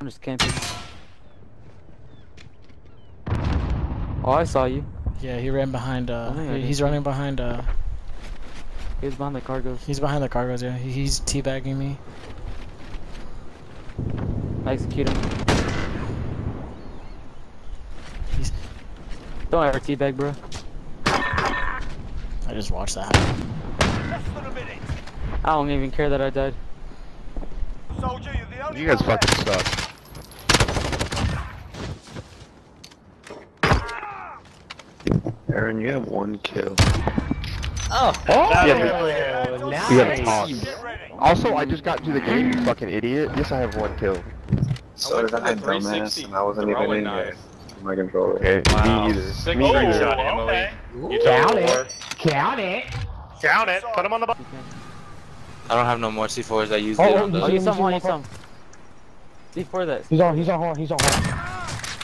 I'm just camping. Oh, I saw you. Yeah, he ran behind. Uh, I think I he- he's running behind. Uh, He was behind the cargoes. he's behind the cargoes. Yeah, He- he's teabagging me. I execute him. He's. Don't ever teabag, bro. I just watched that. happen. Less than a minute. I don't even care that I died. Soldier, you're the only You guys fucking suck. Aaron, you have one kill. Oh, oh! Yeah, Hands on You stage. gotta talk. Also, I just got into the game, you fucking idiot. Yes, I have one kill. So did I, dumbass, and I wasn't even in knife. there. My controller. Okay, Wow. me either. Sick Me either. shot, Emily. Okay. You told me before. Count it. Count it. Put him on the box. I don't have no more C4s. I used Oh, it oh, on oh, you Oh, the. you see some, him, one, you you see him? Before that. He's on. He's on. He's on horn.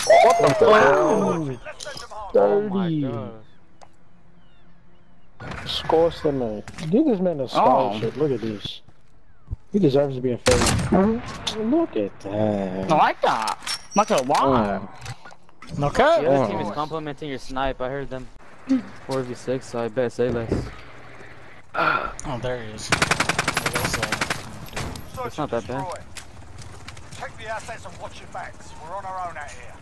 Let's send them home. Oh my god. Scores the man. Give this man a oh. scholarship. Look at this. He deserves to be in favor. Look at that. I like that. Like a why? Okay. The other team is complimenting your snipe. I heard them. 4v6, so I bet say less. Oh, there he is. I guess, Search It's not that bad. destroy. Check the assets and watch your backs. We're on our own out here.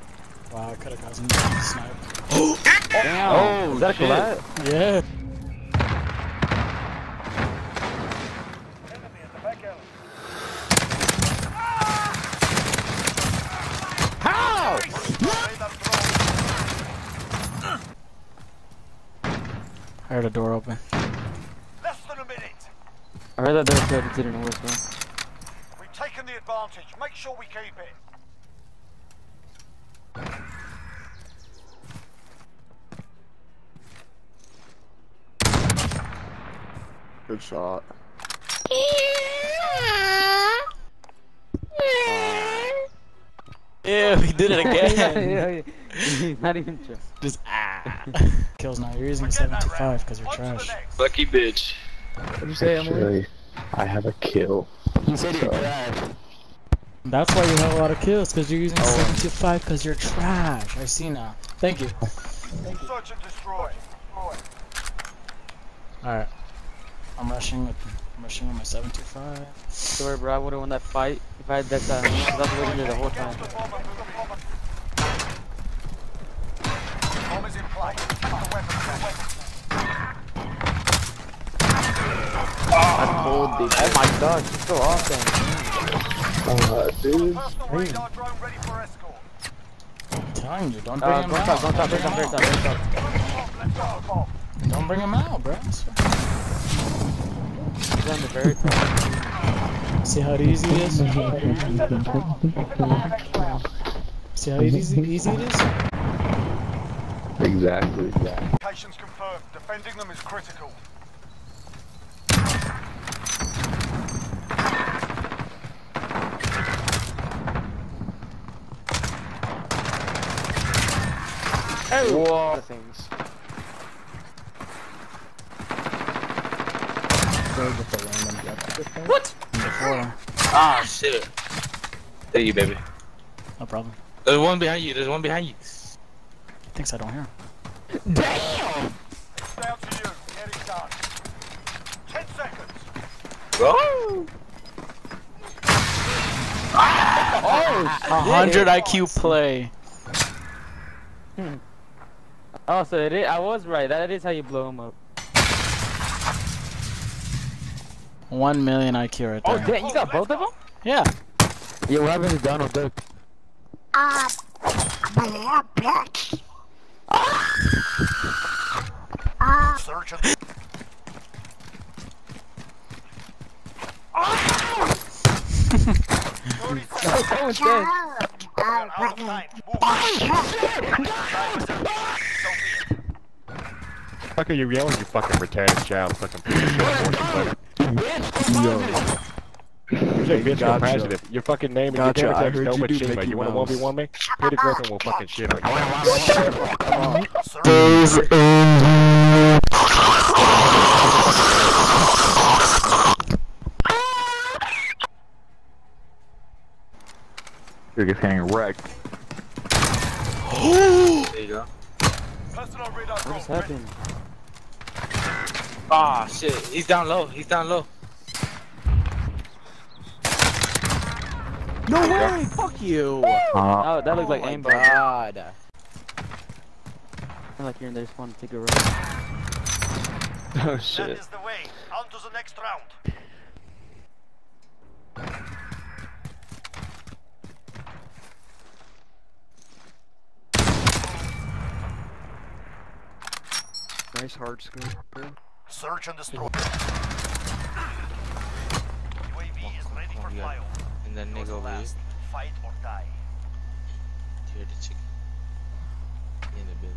wow, I could have got some snipe. Damn. Oh, is that a shit. collab? Yeah. Enemy at the back alley. How? Leave them through. I heard a door open. Less than a minute. I heard that door open. good. Didn't know what's going. We've taken the advantage. Make sure we keep it. Good shot. Yeah, he did it again. yeah, yeah. He's not even sure. Just ah. Kills now. You're using Forget that 725 because you're On to the trash. Lucky bitch. What'd you say, Emily? I have a kill. He said you're trash. That's why you have a lot of kills because you're using Oh. 725 because you're trash. I see now. Thank you. Search and destroy. Alright. I'm rushing with I'm rushing with my 725. Sorry, bro. I would've won that fight if I had that time. I was waiting there the whole time. Bomb is in play. The weapons down. Oh my gosh, you're so awesome. Uh, dude. Personal radar drone ready for escort. I'm telling you, don't bring Uh, him don't out. stop, don't stop, don't stop, don't stop, don't stop. Bomb, let's go, bomb. Don't bring him out, bro. He's on the very top. See how easy it is? See how easy, easy it is? Exactly. Yeah. Locations confirmed. Defending them is critical. Oh! Whoa. Things. Before. Ah, shit. There you, baby. No problem. There's one behind you. There's one behind you. Thinks I don't hear him. Damn! Down to you. Get it done. Ten seconds. Bro. A hundred IQ play. Oh, so it is, I was right. That is how you blow him up. One million IQ right there. Oh, there. damn, you got both of them? Yeah. Yeah, what happened to Donald Duck? Search and Thirty seconds. Someone's dead. Out of time. Fuck are you yelling, you fucking retarded child? Fucking piece of shit. You're saying bitch Gotcha. for president. Your fucking name and Gotcha, your I character heard is you no do Machima. You wanna 1v1 me? Hit a Griffin will fucking shit on you. You're getting wrecked. There you go. Personal radar What just happened? Ah, shit. He's down low. He's down low. No way! Fuck you! Uh, Oh, that looked like oh my aimbot. God. I feel like you're in there just want to take a run. Oh shit. is the way. On to the next round. Nice hard scope, bro. Search and destroy. Hmm. UAV is ready for flyover. And then nigga over last. Fight or die. Here, the chicken. In the building.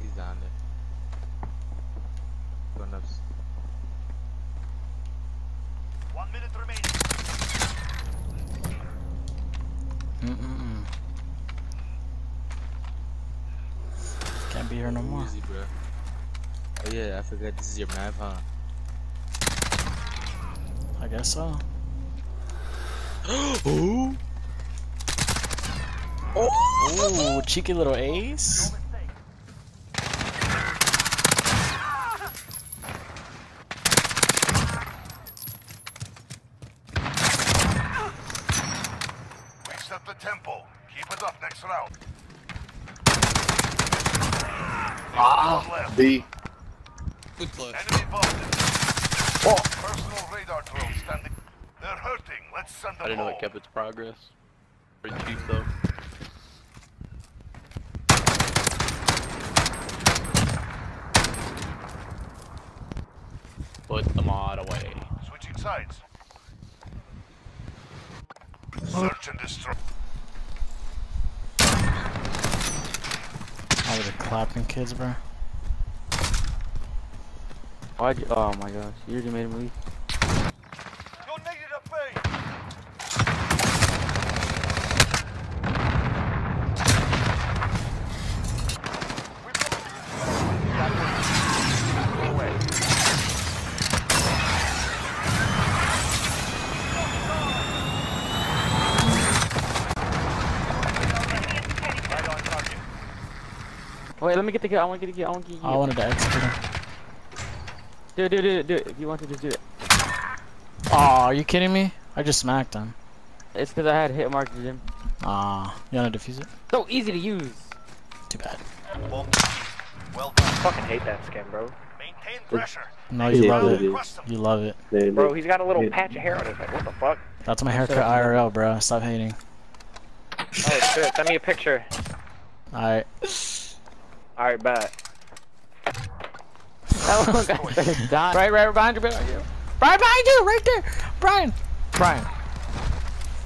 He's down there. Going up. One minute remaining. Here no more. Easy, bro. Oh yeah, I forgot this is your map, huh? I guess so. Ooh. Ooh, cheeky little ace. We set the tempo. Keep it up next round. Ah, left. B. Enemy bombed. Oh. Personal radar drone standing. They're hurting. Let's send them I didn't know it kept its progress. Pretty cheap though. Put the mod away. Switching sides. Search and destroy. All the clapping kids, bro. Why'd you? Oh my gosh, you already made him leave. You needed a pay. Right on target. Wait, let me get the kill. I want to get the kill. I want to get I you. wanted to execute him. Do it, do it, do it, do it. If you want to, just do it. Aw, are you kidding me? I just smacked him. It's because I had hit marked him. Aw, you wanna defuse it? So easy to use. Too bad. Bomb Well done. fucking hate that skin, bro. Maintain pressure. No, you Yeah, love it it. is. Crush them. You love it. Bro, he's got a little Yeah. patch of hair on his head. What the fuck? That's my haircut IRL, bro. Stop hating. Oh shit, send me a picture. Alright. Alright, bet. That one got died. Right, right behind you, behind you. Right behind you, right there. Brian. Brian.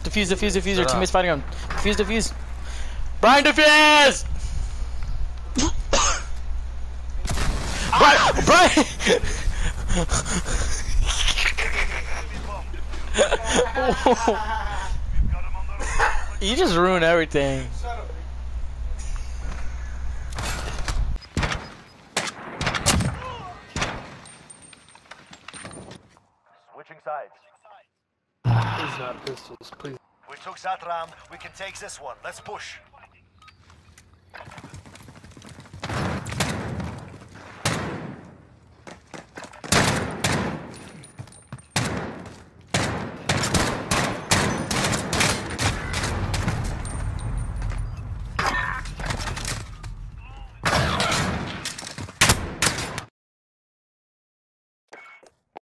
Defuse, defuse, defuse. Your teammates fighting him. Defuse, defuse. Brian, defuse! Brian! Brian! Got him on the run. you just ruined everything. Sides. Please uh, not pistols, please. We took that round. We can take this one. Let's push.